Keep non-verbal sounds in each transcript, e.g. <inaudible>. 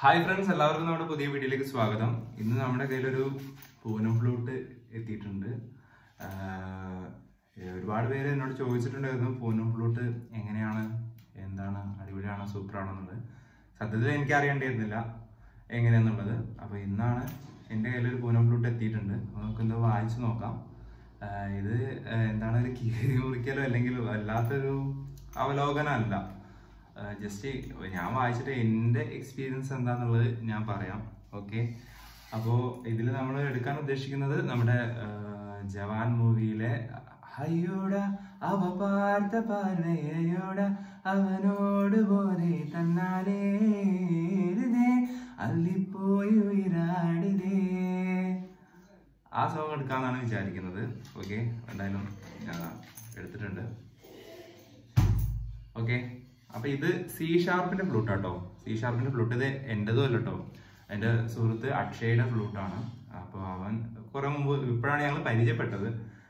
Hi friends എല്ലാവർക്കും നമ്മുടെ പുതിയ വീഡിയോയിലേക്ക് സ്വാഗതം. ഇന്ന് നമ്മുടെ കയ്യിലൊരു പൂനം ഫ്ലൂട്ട് എത്തിയിട്ടുണ്ട്. ഒരുപാട് പേര് എന്നോട് ചോദിച്ചിട്ടുണ്ടായിരുന്നു പൂനം ഫ്ലൂട്ട് എങ്ങനെയാണ് എന്താണ് അടിപൊളിയാണോ സൂപ്പറാണോ എന്നുള്ളത്. സത്യത്തിൽ എനിക്ക് അറിയേണ്ടിയിരുന്നില്ല എങ്ങനെയെന്നുള്ളത്. അപ്പോൾ ഇന്നാണ് എന്റെ കയ്യിലൊരു പൂനം ഫ്ലൂട്ട് എത്തിയിട്ടുണ്ട്. നമുക്കെന്തോ വായിച്ചു നോക്കാം. ഇത് എന്താണ് ഒരു കീറി മുറിക്കലോ അല്ലെങ്കിൽ വല്ലാത്തൊരു അവലോകനമല്ല. ജസ്റ്റ് ഞാൻ വായിച്ചിട്ട് എന്റെ എക്സ്പീരിയൻസ് എന്താന്നുള്ളത് ഞാൻ പറയാം. ഓക്കെ അപ്പോൾ ഇതിൽ നമ്മൾ എടുക്കാൻ ഉദ്ദേശിക്കുന്നത് നമ്മുടെ ജവാൻ മൂവിയിലെ അയ്യോട അവ പാർത്ത പാർവയോട അവനോട് പോലെ തന്നാലേ അല്ലിപ്പോയി ഉയരാടിതേ. ആ സോങ് എടുക്കാന്നാണ് വിചാരിക്കുന്നത്. ഓക്കെ എന്തായാലും എടുത്തിട്ടുണ്ട്. ഓക്കെ അപ്പൊ ഇത് സി ഷാർപ്പിന്റെ ഫ്ലൂട്ട് ആട്ടോ. സി ഷാർപ്പിന്റെ ഫ്ലൂട്ട് ഇത് എന്റേതും അല്ല കേട്ടോ എന്റെ സുഹൃത്ത് അക്ഷയുടെ ആണ്. അപ്പൊ അവൻ കുറെ മുമ്പ് ഇപ്പോഴാണ് ഞങ്ങൾ പരിചയപ്പെട്ടത്.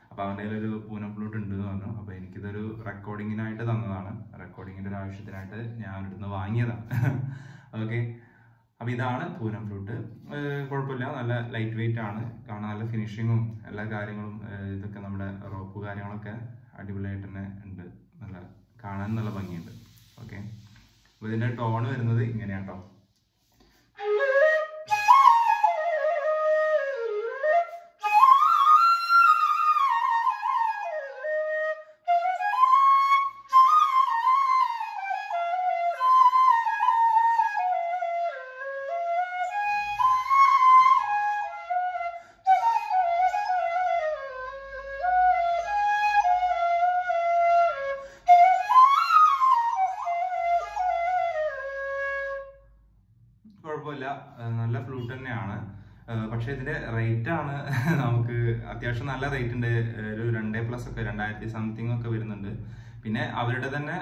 അപ്പൊ അവന്റെ ഒരു പൂനം ഫ്ലൂട്ട് ഉണ്ട് എന്ന് പറഞ്ഞു. അപ്പൊ എനിക്കിതൊരു റെക്കോർഡിങ്ങിനായിട്ട് തന്നതാണ്. റെക്കോർഡിങ്ങിന്റെ ഒരു ആവശ്യത്തിനായിട്ട് ഞാൻ ഇവിടുന്ന് വാങ്ങിയതാണ് ഓക്കെ അപ്പൊ ഇതാണ് പൂനം ഫ്ലൂട്ട് കുഴപ്പമില്ല. നല്ല ലൈറ്റ് വെയിറ്റ് ആണ്. കാണാൻ നല്ല ഫിനിഷിങ്ങും എല്ലാ കാര്യങ്ങളും ഇതൊക്കെ നമ്മുടെ റോപ്പ് കാര്യങ്ങളൊക്കെ അടിപൊളിയായിട്ട് തന്നെ ഉണ്ട്. നല്ല കാണാൻ നല്ല ഭംഗിയുണ്ട്. അപ്പൊ ഇതിന്റെ ടോൺ വരുന്നത് ഇങ്ങനെയാട്ടോ. പക്ഷെ ഇതിന്റെ റേറ്റ് ആണ് <laughs> നമുക്ക് അത്യാവശ്യം നല്ല റേറ്റ് ഉണ്ട്. ഒരു രണ്ടേ പ്ലസ് ഒക്കെ രണ്ടായിരത്തി സംതിങ് ഒക്കെ വരുന്നുണ്ട്. പിന്നെ അവരുടെ തന്നെ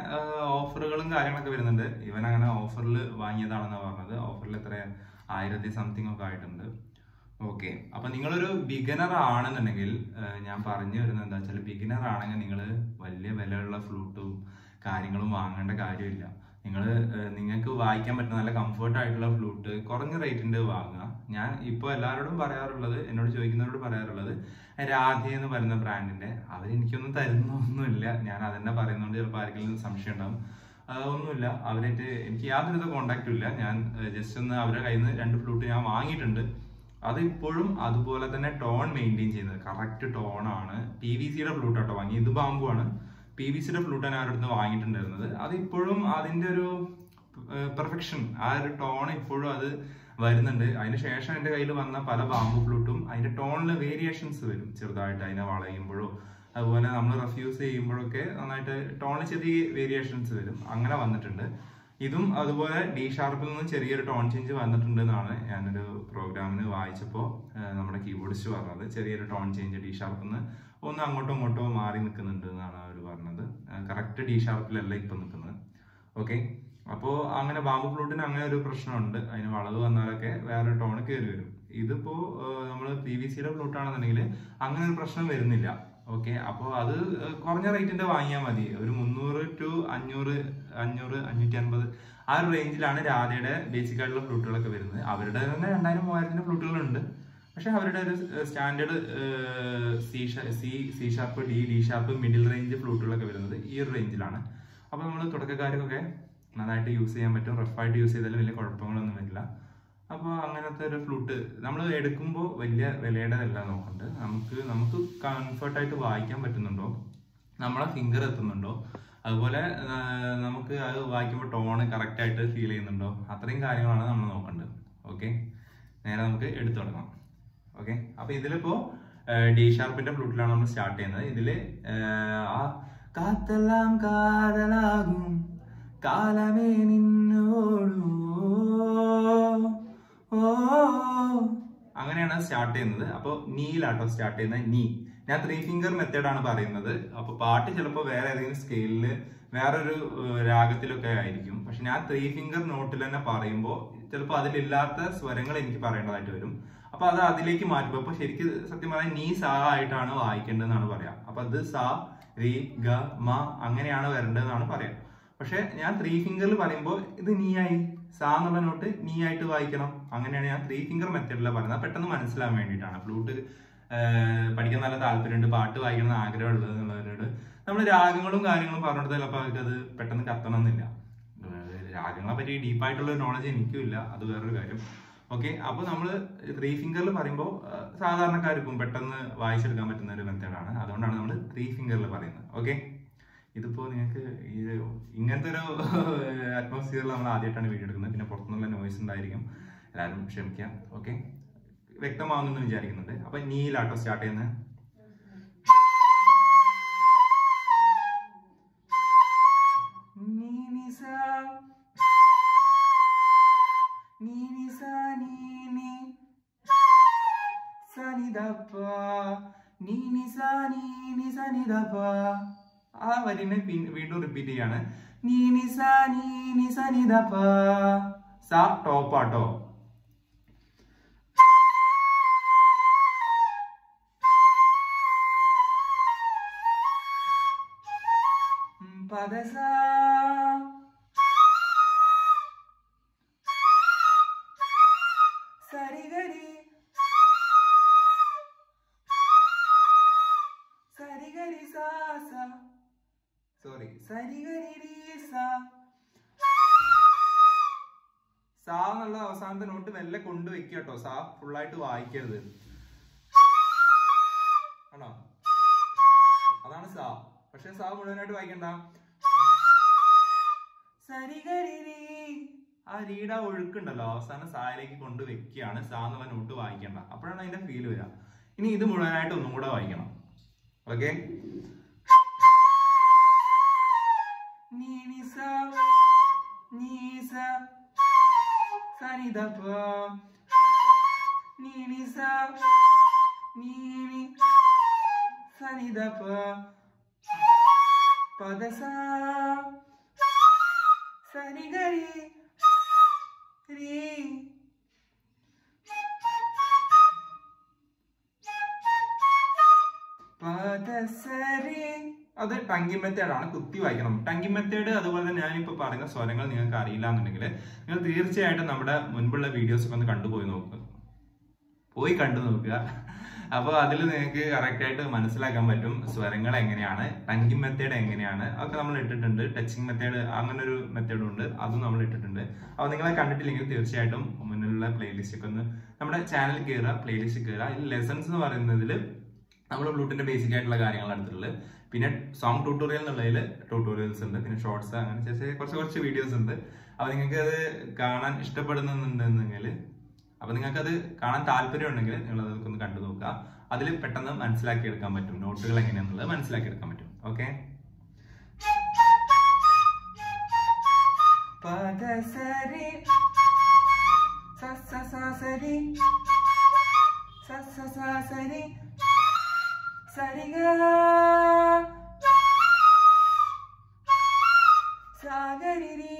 ഓഫറുകളും കാര്യങ്ങളൊക്കെ വരുന്നുണ്ട്. ഇവൻ അങ്ങനെ ഓഫറിൽ വാങ്ങിയതാണെന്നാണ് പറഞ്ഞത്. ഓഫറിൽ എത്ര? ആയിരത്തി സംതിങ് ഒക്കെ ആയിട്ടുണ്ട്. ഓക്കെ അപ്പൊ നിങ്ങളൊരു ബിഗിനർ ആണെന്നുണ്ടെങ്കിൽ ഞാൻ പറഞ്ഞു വരുന്നത് എന്താ വെച്ചാൽ ബിഗിനർ ആണെങ്കിൽ നിങ്ങൾ വലിയ വിലയുള്ള ഫ്ലൂട്ടും കാര്യങ്ങളും വാങ്ങേണ്ട കാര്യമില്ല. നിങ്ങൾ നിങ്ങൾക്ക് വായിക്കാൻ പറ്റുന്ന നല്ല കംഫർട്ട് ആയിട്ടുള്ള ഫ്ലൂട്ട് കുറഞ്ഞ റേറ്റിന്റെ വാങ്ങുക. ഞാൻ ഇപ്പോൾ എല്ലാവരോടും പറയാറുള്ളത് എന്നോട് ചോദിക്കുന്നവരോട് പറയാറുള്ളത് രാധ എന്ന് പറയുന്ന ബ്രാൻഡിന്റെ അവർ എനിക്കൊന്നും തരുന്നൊന്നുമില്ല ഞാൻ അതന്നെ പറയുന്നതുകൊണ്ട് ചിലപ്പോൾ ആർക്കെങ്കിലും സംശയം ഉണ്ടാവും. ഒന്നുമില്ല. അവരായിട്ട് എനിക്ക് യാതൊരുവിധ കോണ്ടാക്റ്റും ഇല്ല. ഞാൻ ജസ്റ്റ് ഒന്ന് അവരുടെ കയ്യിൽ നിന്ന് രണ്ട് ഫ്ലൂട്ട് ഞാൻ വാങ്ങിയിട്ടുണ്ട്. അത് ഇപ്പോഴും അതുപോലെ തന്നെ ടോൺ മെയിന്റെയിൻ ചെയ്യുന്നത്. കറക്റ്റ് ടോൺ ആണ്. പി വി സിയുടെ ഫ്ലൂട്ട് ആട്ടോ വാങ്ങി ഇത് ബാമ്പു ആണ് പി വി സിയുടെ ഫ്ലൂട്ടാണ് ഞാൻ അടുത്ത് വാങ്ങിയിട്ടുണ്ടായിരുന്നത്. അത് ഇപ്പോഴും അതിന്റെ ഒരു പെർഫെക്ഷൻ ആ ഒരു ടോൺ ഇപ്പോഴും അത് വരുന്നുണ്ട്. അതിന് ശേഷം എന്റെ കയ്യിൽ വന്ന പല ബാമ്പു ഫ്ലൂട്ടും അതിന്റെ ടോണിൽ വേരിയേഷൻസ് വരും. ചെറുതായിട്ട് അതിനെ വളയുമ്പോഴോ അതുപോലെ നമ്മൾ റെഫ്യൂസ് ചെയ്യുമ്പോഴൊക്കെ നന്നായിട്ട് ടോണിൽ ചെറിയ വേരിയേഷൻസ് വരും. അങ്ങനെ വന്നിട്ടുണ്ട്. ഇതും അതുപോലെ ഡി ഷാർപ്പിൽ നിന്നും ചെറിയൊരു ടോൺ ചേഞ്ച് വന്നിട്ടുണ്ട് എന്നാണ് ഞാനൊരു പ്രോഗ്രാമിന് വായിച്ചപ്പോൾ നമ്മുടെ കീബോർഡിസ്റ്റ് പറഞ്ഞത്. ചെറിയൊരു ടോൺ ചേഞ്ച് ഡി ഷാർപ്പിൽ നിന്ന് ഒന്ന് അങ്ങോട്ടോ ഇങ്ങോട്ടോ മാറി നിൽക്കുന്നുണ്ട് എന്നാണ് അവർ പറഞ്ഞത്. കറക്റ്റ് ഡി ഷാർപ്പിലല്ല ഇപ്പം നിൽക്കുന്നത്. ഓക്കെ അപ്പോൾ അങ്ങനെ ബാമ്പു ഫ്ലൂട്ടിന് അങ്ങനെ ഒരു പ്രശ്നമുണ്ട്. അതിന് വളവ് വന്നാലൊക്കെ വേറെ ടോൺ കയറി വരും. ഇതിപ്പോ നമ്മൾ പി വി സിയുടെ ഫ്ലൂട്ടാണെന്നുണ്ടെങ്കിൽ അങ്ങനെ ഒരു പ്രശ്നം വരുന്നില്ല. ഓക്കെ? അപ്പോൾ അത് കുറഞ്ഞ റേറ്റിന്റെ വാങ്ങിയാൽ മതി. ഒരു മുന്നൂറ് ടു അഞ്ഞൂറ് അഞ്ഞൂറ് അഞ്ഞൂറ്റി അൻപത് ആ ഒരു റേഞ്ചിലാണ് രാധയുടെ ബേസിക് ആയിട്ടുള്ള ഫ്ലൂട്ടുകളൊക്കെ വരുന്നത്. അവരുടെ തന്നെ രണ്ടായിരം മൂവായിരത്തിന്റെ ഫ്ലൂട്ടുകളുണ്ട് പക്ഷെ അവരുടെ ഒരു standard C C C sharp D D sharp middle range ഫ്ലൂട്ടുകളൊക്കെ വരുന്നത് ഈ ഒരു റേഞ്ചിലാണ്. അപ്പോൾ നമ്മൾ തുടക്കക്കാർക്കൊക്കെ നന്നായിട്ട് യൂസ് ചെയ്യാൻ പറ്റും റഫായിട്ട് യൂസ് ചെയ്താലും വലിയ കുഴപ്പങ്ങളൊന്നും വരില്ല. അപ്പോൾ അങ്ങനത്തെ ഒരു ഫ്ലൂട്ട് നമ്മൾ എടുക്കുമ്പോൾ വലിയ വിലയുടെതല്ല നോക്കണ്ട് നമുക്ക് നമുക്ക് കംഫർട്ടായിട്ട് വായിക്കാൻ പറ്റുന്നുണ്ടോ? നമ്മളെ ഫിംഗർ എത്തുന്നുണ്ടോ? അതുപോലെ നമുക്ക് അത് വായിക്കുമ്പോൾ ടോണ് കറക്റ്റായിട്ട് ഫീൽ ചെയ്യുന്നുണ്ടോ? അത്രയും കാര്യങ്ങളാണ് നമ്മൾ നോക്കേണ്ടത്. ഓക്കെ നേരെ നമുക്ക് എടുത്തു തുടങ്ങാം. ഓക്കെ അപ്പോൾ ഇതിലിപ്പോൾ ഡി ഷാർപ്പിന്റെ ഫ്ലൂട്ടിലാണ് നമ്മൾ സ്റ്റാർട്ട് ചെയ്യുന്നത്. ഇതിൽ ആ, കാത്തെല്ലാം കാതലാകും. കാലമേ നിന്നോടു അങ്ങനെയാണ് സ്റ്റാർട്ട് ചെയ്യുന്നത്. അപ്പോൾ നീലാട്ടോ സ്റ്റാർട്ട് ചെയ്യുന്നത്. നീ. ഞാൻ ത്രീ ഫിംഗർ മെത്തേഡാണ് പറയുന്നത്. അപ്പോൾ പാട്ട് ചിലപ്പോൾ വേറെ ഏതെങ്കിലും സ്കെയിലിൽ വേറൊരു രാഗത്തിലൊക്കെ ആയിരിക്കും. പക്ഷെ ഞാൻ ത്രീ ഫിംഗർ നോട്ടിൽ തന്നെ പറയുമ്പോൾ ചിലപ്പോൾ അതിലില്ലാത്ത സ്വരങ്ങൾ എനിക്ക് പറയേണ്ടതായിട്ട് വരും. അപ്പൊ അത് അതിലേക്ക് മാറ്റുമ്പോൾ അപ്പൊ ശരിക്കും സത്യം പറഞ്ഞാൽ നീ സാ ആയിട്ടാണ് വായിക്കേണ്ടതെന്നാണ് പറയാം. അപ്പൊ അത് സ രി ഗ മ അങ്ങനെയാണ് വരേണ്ടതെന്നാണ് പറയാം. പക്ഷെ ഞാൻ ത്രീ ഫിംഗറിൽ പറയുമ്പോൾ ഇത് നീ ആയി. സാ എന്നുള്ള നോട്ട് നീ ആയിട്ട് വായിക്കണം. അങ്ങനെയാണ് ഞാൻ ത്രീ ഫിംഗർ മെത്തേഡിലാണ് പറയുന്നത്. പെട്ടെന്ന് മനസ്സിലാവാൻ വേണ്ടിയിട്ടാണ്. ഫ്ലൂട്ട് പഠിക്കാൻ നല്ല താല്പര്യമുണ്ട്. പാട്ട് വായിക്കണം ആഗ്രഹം ആഗ്രഹമുള്ളത് എന്നുള്ളവരോട് നമ്മൾ രാഗങ്ങളും കാര്യങ്ങളും പറഞ്ഞിട്ട് ചിലപ്പോൾ അവർക്ക് അത് പെട്ടെന്ന് കത്തണം എന്നില്ല രാഗങ്ങളെ പറ്റി ഡീപ്പായിട്ടുള്ള നോളജ് എനിക്കും ഇല്ല. അത് വേറൊരു കാര്യം. ഓക്കെ അപ്പോൾ നമ്മൾ ത്രീ ഫിംഗറിൽ പറയുമ്പോൾ സാധാരണക്കാർക്കും പെട്ടെന്ന് വായിച്ചെടുക്കാൻ പറ്റുന്ന ഒരു മെത്തേഡാണ് അതുകൊണ്ടാണ് നമ്മൾ ത്രീ ഫിംഗറിൽ പറയുന്നത്. ഓക്കെ ഇതിപ്പോ നിങ്ങൾക്ക് ഈ ഇങ്ങനത്തെ ഒരു അറ്റ്മോസ്ഫിയറിൽ നമ്മൾ ആദ്യമായിട്ടാണ് വീഡിയോ എടുക്കുന്നത്. പിന്നെ പുറത്തുനിന്നുള്ള നോയ്സ് ഉണ്ടായിരിക്കും. എല്ലാവരും ക്ഷമിക്കാം. ഓക്കെ വ്യക്തമാവുന്നെന്ന് വിചാരിക്കുന്നുണ്ട്. അപ്പൊ നീലാട്ടോ സ്റ്റാർട്ട് ചെയ്യുന്നത് Ni ni sa ni ni sa ni da സ ആ വരിനെ വീണ്ടും റിപ്പീറ്റ് ചെയ്യാണ്. നീ നി സാ നീ നി സ നി ദ പ സാ സ. എന്നുള്ള അവസാനത്തെ നോട്ട് മെല്ലെ കൊണ്ടുവെക്കുക കേട്ടോ. സാ ഫുള്ളായിട്ട് വായിക്കരുത്. ആണോ? അതാണ് സാ. പക്ഷെ സാ മുഴുവനായിട്ട് വായിക്കണ്ട. ആ രീട ഒഴുക്കുണ്ടല്ലോ. അവസാനം സായിലേക്ക് കൊണ്ട് വെക്കുകയാണ് സാ എന്നുള്ള നോട്ട് വായിക്കണ്ട. അപ്പോഴാണ് അതിന്റെ ഫീൽ വരിക. ഇനി ഇത് മുഴുവനായിട്ട് ഒന്നും കൂടെ വായിക്കണം. Okay ni sa sa ni da pa. Ni ni sa. Ni ni sa ni da pa. Pa da sa. Sa ni ga ri. Ri pa da sa ri. അത് ടങ്കി മെത്തേഡ് ആണ്. കുത്തി വായിക്കണം. ടങ്കി മെത്തേഡ് അതുപോലെ തന്നെ ഞാനിപ്പോൾ പറയുന്ന സ്വരങ്ങൾ നിങ്ങൾക്ക് അറിയില്ല എന്നുണ്ടെങ്കിൽ നിങ്ങൾ തീർച്ചയായിട്ടും നമ്മുടെ മുൻപുള്ള വീഡിയോസ് ഒക്കെ ഒന്ന് കണ്ടുപോയി നോക്കുക പോയി കണ്ടു നോക്കുക. അപ്പോൾ അതിൽ നിങ്ങൾക്ക് കറക്റ്റായിട്ട് മനസ്സിലാക്കാൻ പറ്റും സ്വരങ്ങൾ എങ്ങനെയാണ് ടങ്കി മെത്തേഡ് എങ്ങനെയാണ്. അതൊക്കെ നമ്മൾ ഇട്ടിട്ടുണ്ട്. ടച്ചിങ് മെത്തേഡ് അങ്ങനെ ഒരു മെത്തേഡും ഉണ്ട്. അതും നമ്മൾ ഇട്ടിട്ടുണ്ട്. അപ്പോൾ നിങ്ങളെ കണ്ടിട്ടില്ലെങ്കിൽ തീർച്ചയായിട്ടും മുന്നിലുള്ള പ്ലേലിസ്റ്റ് ഒന്ന് നമ്മുടെ ചാനൽ കയറുക പ്ലേലിസ്റ്റ് കയറുക ലെസൺസ് എന്ന് പറയുന്നതിൽ നമ്മൾ ബ്ലൂട്ടിന്റെ ബേസിക് ആയിട്ടുള്ള കാര്യങ്ങളാണ് എടുത്തിട്ടുള്ളത്. പിന്നെ സോങ് ട്യൂട്ടോറിയൽ എന്നുള്ളതിൽ ട്യൂട്ടോറിയൽസ് ഉണ്ട്. പിന്നെ ഷോർട്സ് അങ്ങനെ ചെറിയ കുറച്ച് കുറച്ച് വീഡിയോസ് ഉണ്ട്. അപ്പോൾ നിങ്ങൾക്ക് അത് കാണാൻ ഇഷ്ടപ്പെടുന്നുണ്ടെന്നുണ്ടെങ്കിൽ അപ്പോൾ നിങ്ങൾക്കത് കാണാൻ താല്പര്യം ഉണ്ടെങ്കിൽ നിങ്ങൾ അതൊക്കെ ഒന്ന് കണ്ടു നോക്കുക. അതിൽ പെട്ടെന്ന് മനസ്സിലാക്കി എടുക്കാൻ പറ്റും. നോട്ടുകൾ എങ്ങനെയാണെന്നുള്ളത് മനസ്സിലാക്കി എടുക്കാൻ പറ്റും. ഓക്കെ പദസരി സസസസരി സസസസരി சரிகா சாகரிரி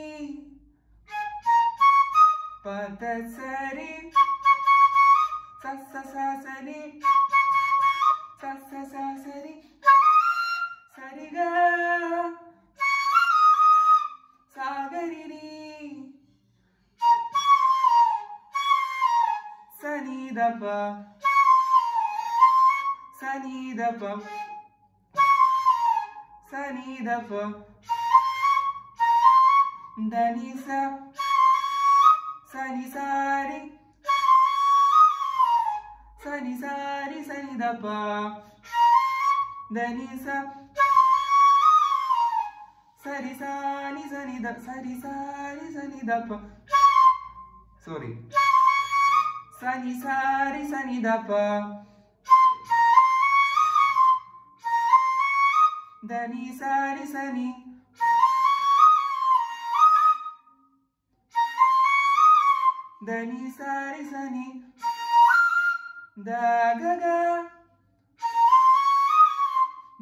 பதசரி சரி சரி சரிகா சாகரிரி சனிதப்பா Sani the fa. Sani the fa. sari. Sani sari, sani the fa. Danisa. Sari sani, sani da. Sari sari, sani da. Sorry. Sani sari, sani da pa. Sorry. Sani sani da pa. ధని సారి సని ధని సారి సని దగగ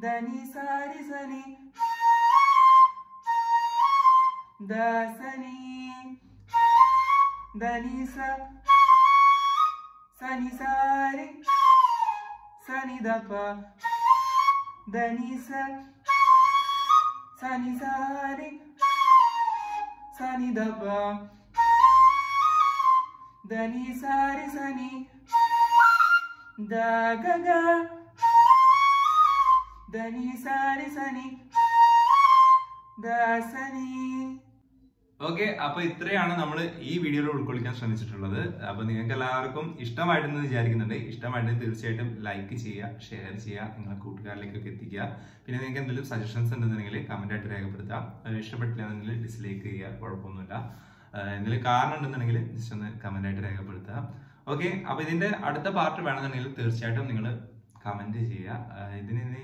ధని సారి సని దసని ధని స సని సారి సని దప ధనిస సని సారి సని దబ ధని సారి సని ద గగ ధని సారి సని ద సని ഓക്കെ അപ്പൊ ഇത്രയാണ് നമ്മൾ ഈ വീഡിയോയിൽ ഉൾക്കൊള്ളിക്കാൻ ശ്രമിച്ചിട്ടുള്ളത്. അപ്പൊ നിങ്ങൾക്ക് എല്ലാവർക്കും ഇഷ്ടമായിട്ടെന്ന് വിചാരിക്കുന്നുണ്ട്. ഇഷ്ടമായിട്ട് തീർച്ചയായിട്ടും ലൈക്ക് ചെയ്യുക ഷെയർ ചെയ്യുക നിങ്ങളുടെ കൂട്ടുകാരിലേക്കൊക്കെ എത്തിക്കുക. പിന്നെ നിങ്ങൾക്ക് എന്തെങ്കിലും സജഷൻസ് ഉണ്ടെന്നുണ്ടെങ്കിൽ കമന്റ് ആയിട്ട് രേഖപ്പെടുത്താം. ഇഷ്ടപ്പെട്ടില്ല എന്നുണ്ടെങ്കിൽ ഡിസ്ലൈക്ക് ചെയ്യുക കുഴപ്പമൊന്നുമില്ല. എന്തെങ്കിലും കാരണം ഉണ്ടെന്നുണ്ടെങ്കിൽ ജസ്റ്റ് ഒന്ന് കമന്റ് ആയിട്ട് രേഖപ്പെടുത്തുക ഓക്കെ അപ്പൊ ഇതിന്റെ അടുത്ത പാർട്ട് വേണമെന്നുണ്ടെങ്കിൽ തീർച്ചയായിട്ടും നിങ്ങൾ കമന്റ് ചെയ്യുക. ഇതിന് ഇനി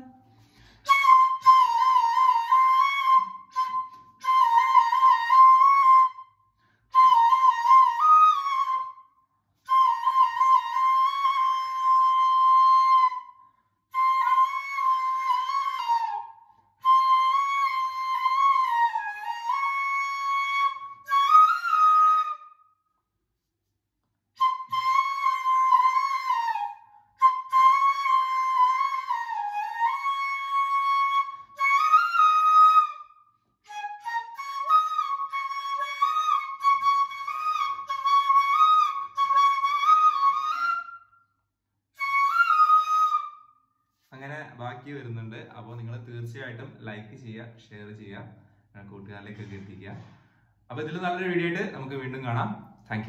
ബാക്കി വരുന്നുണ്ട്. അപ്പോൾ നിങ്ങൾ തീർച്ചയായിട്ടും ലൈക്ക് ചെയ്യുക ഷെയർ ചെയ്യുക കൂട്ടുകാരിലേക്കൊക്കെ എത്തിക്കുക. അപ്പോൾ ഇതിൽ നല്ലൊരു വീഡിയോ ആയിട്ട് നമുക്ക് വീണ്ടും കാണാം. താങ്ക്